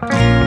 Bye.